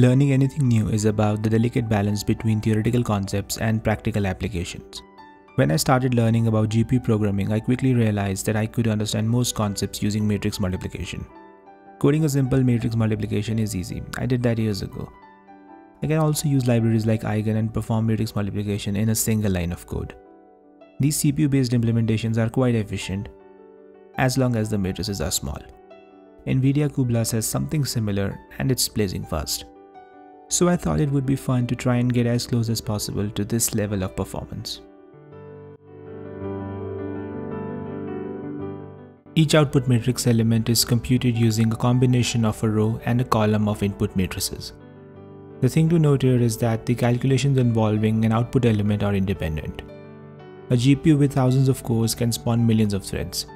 Learning anything new is about the delicate balance between theoretical concepts and practical applications. When I started learning about GPU programming, I quickly realized that I could understand most concepts using matrix multiplication. Coding a simple matrix multiplication is easy, I did that years ago. I can also use libraries like Eigen and perform matrix multiplication in a single line of code. These CPU based implementations are quite efficient as long as the matrices are small. NVIDIA cuBLAS says something similar and it's blazing fast so I thought it would be fun to try and get as close as possible to this level of performance. Each output matrix element is computed using a combination of a row and a column of input matrices. The thing to note here is that the calculations involving an output element are independent. A GPU with thousands of cores can spawn millions of threads.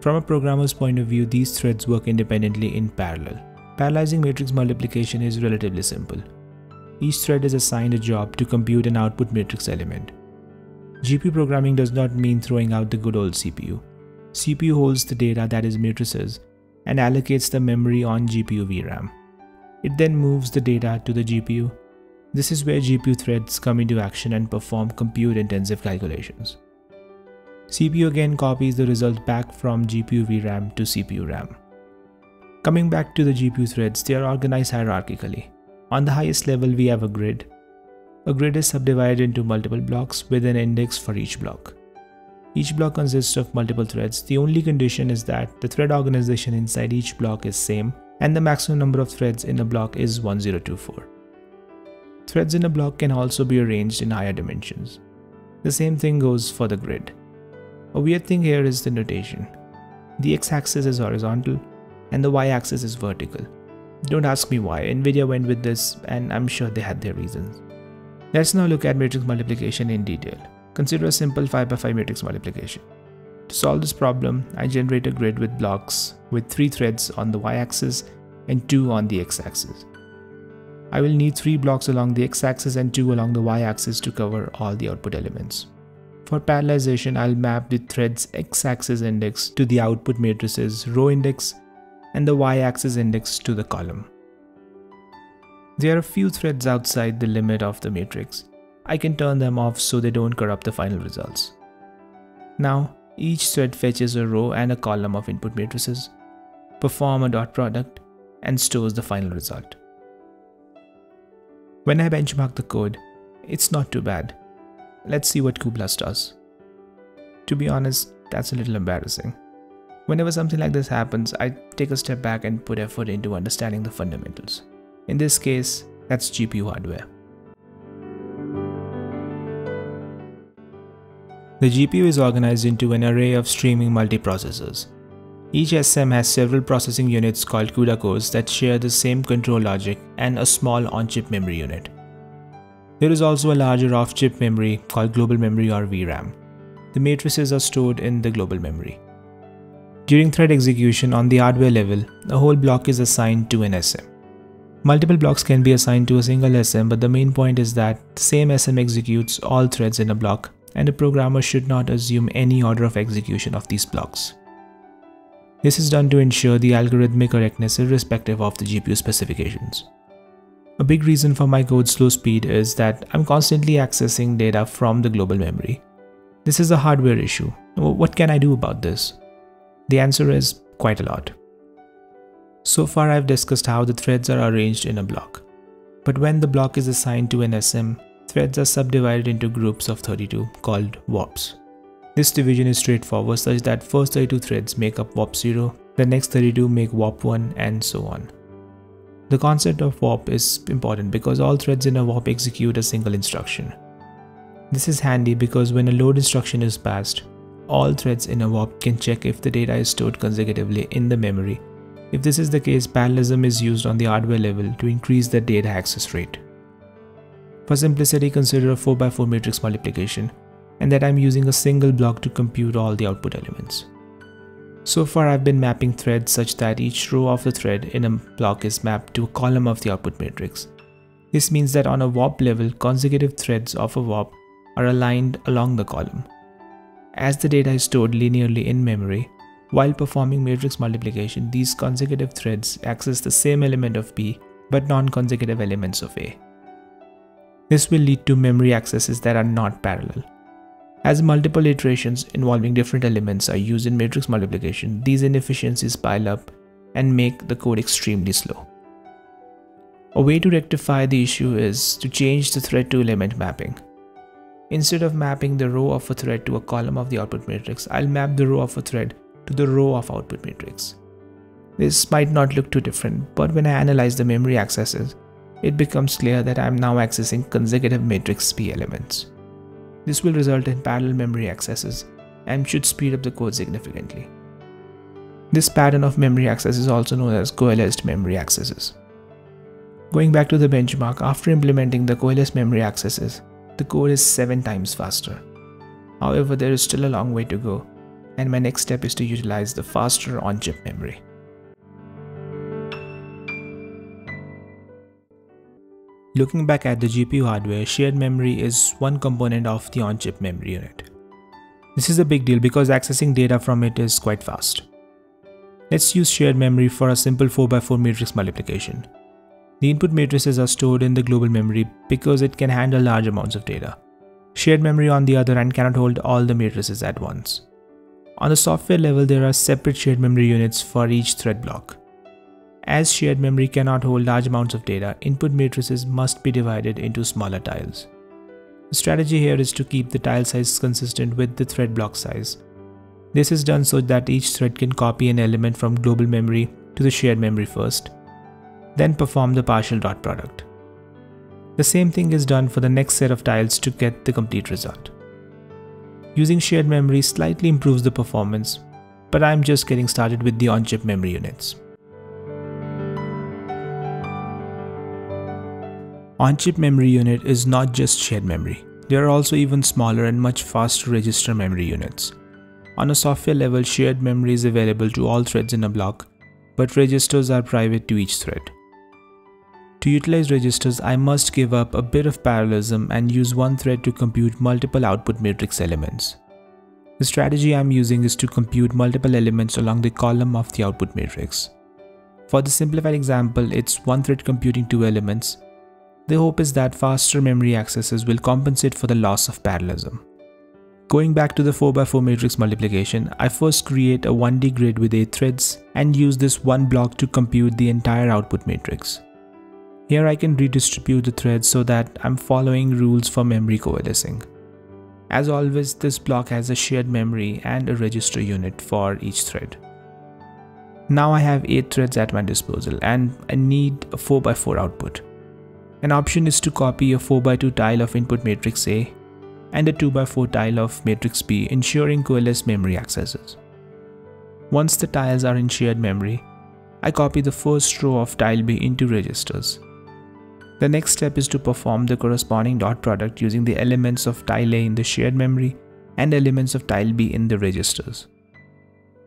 From a programmer's point of view, these threads work independently in parallel. Parallelizing matrix multiplication is relatively simple. Each thread is assigned a job to compute an output matrix element. GPU programming does not mean throwing out the good old CPU. CPU holds the data that is matrices and allocates the memory on GPU VRAM. It then moves the data to the GPU. This is where GPU threads come into action and perform compute-intensive calculations. CPU again copies the result back from GPU VRAM to CPU RAM. Coming back to the GPU threads, they are organized hierarchically. On the highest level, we have a grid. A grid is subdivided into multiple blocks with an index for each block. Each block consists of multiple threads. The only condition is that the thread organization inside each block is same and the maximum number of threads in a block is 1024. Threads in a block can also be arranged in higher dimensions. The same thing goes for the grid. A weird thing here is the notation. The x-axis is horizontal and the y-axis is vertical. Don't ask me why, Nvidia went with this and I'm sure they had their reasons. Let's now look at matrix multiplication in detail. Consider a simple 5x5 matrix multiplication. To solve this problem, I generate a grid with blocks with 3 threads on the y-axis and 2 on the x-axis. I will need 3 blocks along the x-axis and 2 along the y-axis to cover all the output elements. For parallelization, I'll map the thread's x-axis index to the output matrices row index and the y-axis index to the column. There are a few threads outside the limit of the matrix. I can turn them off so they don't corrupt the final results. Now, each thread fetches a row and a column of input matrices, perform a dot product, and stores the final result. When I benchmark the code, it's not too bad. Let's see what cuBLAS does. To be honest, that's a little embarrassing. Whenever something like this happens, I take a step back and put effort into understanding the fundamentals. In this case, that's GPU hardware. The GPU is organized into an array of streaming multiprocessors. Each SM has several processing units called CUDA cores that share the same control logic and a small on-chip memory unit. There is also a larger off-chip memory called global memory or VRAM. The matrices are stored in the global memory. During thread execution on the hardware level, a whole block is assigned to an SM. Multiple blocks can be assigned to a single SM, but the main point is that the same SM executes all threads in a block, and a programmer should not assume any order of execution of these blocks. This is done to ensure the algorithmic correctness irrespective of the GPU specifications. A big reason for my code's slow speed is that I'm constantly accessing data from the global memory. This is a hardware issue. What can I do about this? The answer is quite a lot. So far I've discussed how the threads are arranged in a block. But when the block is assigned to an SM, threads are subdivided into groups of 32 called warps. This division is straightforward such that first 32 threads make up warp 0, the next 32 make warp 1 and so on. The concept of warp is important because all threads in a warp execute a single instruction. This is handy because when a load instruction is passed, all threads in a warp can check if the data is stored consecutively in the memory. If this is the case, parallelism is used on the hardware level to increase the data access rate. For simplicity, consider a 4x4 matrix multiplication and that I'm using a single block to compute all the output elements. So far I've been mapping threads such that each row of the thread in a block is mapped to a column of the output matrix. This means that on a warp level, consecutive threads of a warp are aligned along the column as the data is stored linearly in memory. While performing matrix multiplication, these consecutive threads access the same element of B but non-consecutive elements of A. This will lead to memory accesses that are not parallel. As multiple iterations involving different elements are used in matrix multiplication, these inefficiencies pile up and make the code extremely slow. A way to rectify the issue is to change the thread to element mapping. Instead of mapping the row of a thread to a column of the output matrix, I'll map the row of a thread to the row of output matrix. This might not look too different, but when I analyze the memory accesses, it becomes clear that I am now accessing consecutive matrix P elements. This will result in parallel memory accesses and should speed up the code significantly. This pattern of memory access is also known as coalesced memory accesses. Going back to the benchmark, after implementing the coalesced memory accesses, the code is 7 times faster. However, there is still a long way to go, and my next step is to utilize the faster on-chip memory. Looking back at the GPU hardware, shared memory is one component of the on-chip memory unit. This is a big deal because accessing data from it is quite fast. Let's use shared memory for a simple 4x4 matrix multiplication. The input matrices are stored in the global memory because it can handle large amounts of data. Shared memory on the other hand cannot hold all the matrices at once. On the software level, there are separate shared memory units for each thread block. As shared memory cannot hold large amounts of data, input matrices must be divided into smaller tiles. The strategy here is to keep the tile size consistent with the thread block size. This is done so that each thread can copy an element from global memory to the shared memory first, then perform the partial dot product. The same thing is done for the next set of tiles to get the complete result. Using shared memory slightly improves the performance, but I'm just getting started with the on-chip memory units. On-chip memory unit is not just shared memory. There are also even smaller and much faster register memory units. On a software level, shared memory is available to all threads in a block, but registers are private to each thread. To utilize registers, I must give up a bit of parallelism and use one thread to compute multiple output matrix elements. The strategy I'm using is to compute multiple elements along the column of the output matrix. For the simplified example, it's one thread computing two elements, the hope is that faster memory accesses will compensate for the loss of parallelism. Going back to the 4x4 matrix multiplication, I first create a 1D grid with 8 threads and use this one block to compute the entire output matrix. Here I can redistribute the threads so that I'm following rules for memory coalescing. As always, this block has a shared memory and a register unit for each thread. Now I have 8 threads at my disposal and I need a 4x4 output. An option is to copy a 4x2 tile of input matrix A and a 2x4 tile of matrix B ensuring coalesced memory accesses. Once the tiles are in shared memory, I copy the first row of tile B into registers. The next step is to perform the corresponding dot product using the elements of tile A in the shared memory and elements of tile B in the registers.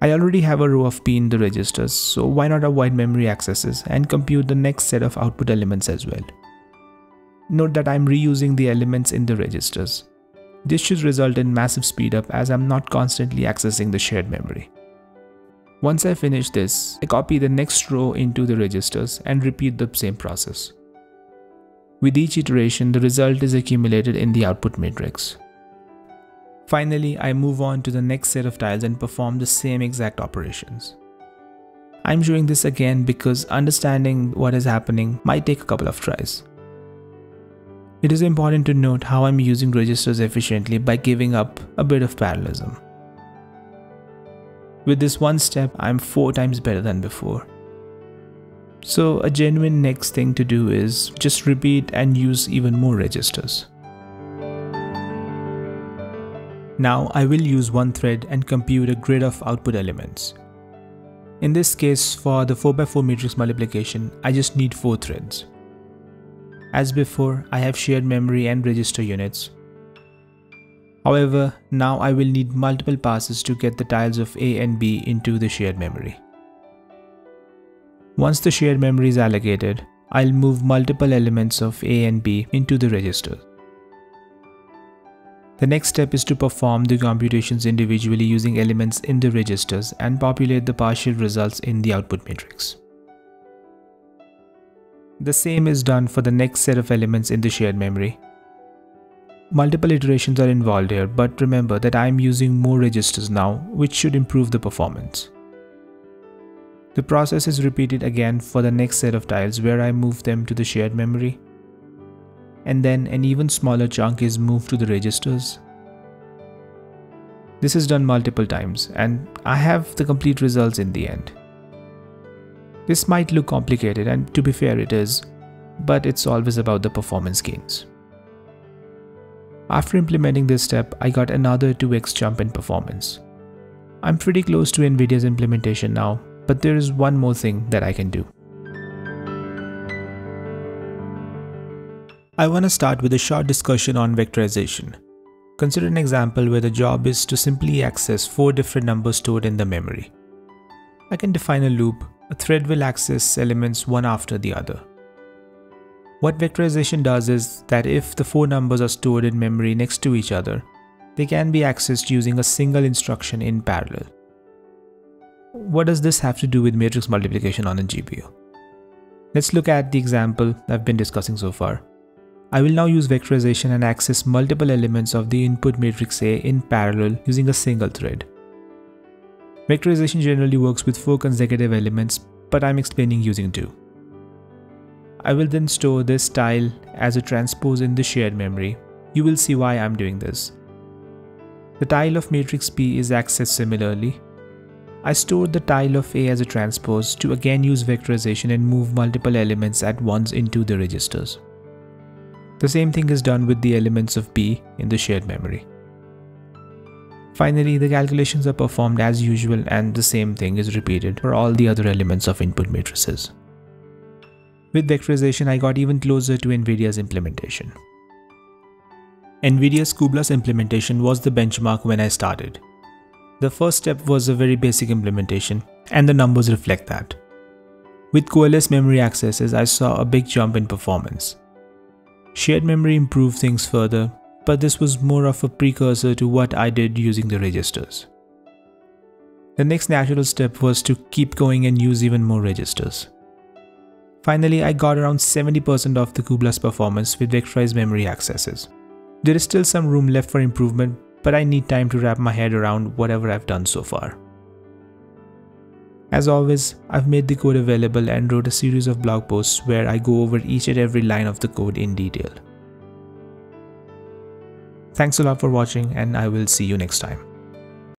I already have a row of P in the registers, so why not avoid memory accesses and compute the next set of output elements as well. Note that I'm reusing the elements in the registers. This should result in massive speedup as I'm not constantly accessing the shared memory. Once I finish this, I copy the next row into the registers and repeat the same process. With each iteration, the result is accumulated in the output matrix. Finally, I move on to the next set of tiles and perform the same exact operations. I'm showing this again because understanding what is happening might take a couple of tries. It is important to note how I'm using registers efficiently by giving up a bit of parallelism. With this one step, I'm 4 times better than before. So a genuine next thing to do is just repeat and use even more registers. Now I will use one thread and compute a grid of output elements. In this case, for the 4x4 matrix multiplication, I just need 4 threads. As before, I have shared memory and register units. However, now I will need multiple passes to get the tiles of A and B into the shared memory. Once the shared memory is allocated, I'll move multiple elements of A and B into the register. The next step is to perform the computations individually using elements in the registers and populate the partial results in the output matrix. The same is done for the next set of elements in the shared memory. Multiple iterations are involved here, but remember that I am using more registers now, which should improve the performance. The process is repeated again for the next set of tiles where I move them to the shared memory. And then an even smaller chunk is moved to the registers. This is done multiple times and I have the complete results in the end. This might look complicated and to be fair it is, but it's always about the performance gains. After implementing this step, I got another 2x jump in performance. I'm pretty close to NVIDIA's implementation now, but there is one more thing that I can do. I want to start with a short discussion on vectorization. Consider an example where the job is to simply access four different numbers stored in the memory. I can define a loop, a thread will access elements one after the other. What vectorization does is that if the four numbers are stored in memory next to each other, they can be accessed using a single instruction in parallel. What does this have to do with matrix multiplication on a GPU? Let's look at the example I've been discussing so far. I will now use vectorization and access multiple elements of the input matrix A in parallel using a single thread. Vectorization generally works with 4 consecutive elements, but I'm explaining using 2. I will then store this tile as a transpose in the shared memory. You will see why I'm doing this. The tile of matrix P is accessed similarly. I stored the tile of A as a transpose to again use vectorization and move multiple elements at once into the registers. The same thing is done with the elements of B in the shared memory. Finally, the calculations are performed as usual and the same thing is repeated for all the other elements of input matrices. With vectorization, I got even closer to NVIDIA's implementation. NVIDIA's cuBLAS implementation was the benchmark when I started. The first step was a very basic implementation, and the numbers reflect that. With coalesced memory accesses, I saw a big jump in performance. Shared memory improved things further, but this was more of a precursor to what I did using the registers. The next natural step was to keep going and use even more registers. Finally, I got around 70% of the cuBLAS performance with vectorized memory accesses. There is still some room left for improvement, but I need time to wrap my head around whatever I've done so far. As always, I've made the code available and wrote a series of blog posts where I go over each and every line of the code in detail. Thanks a lot for watching and I will see you next time.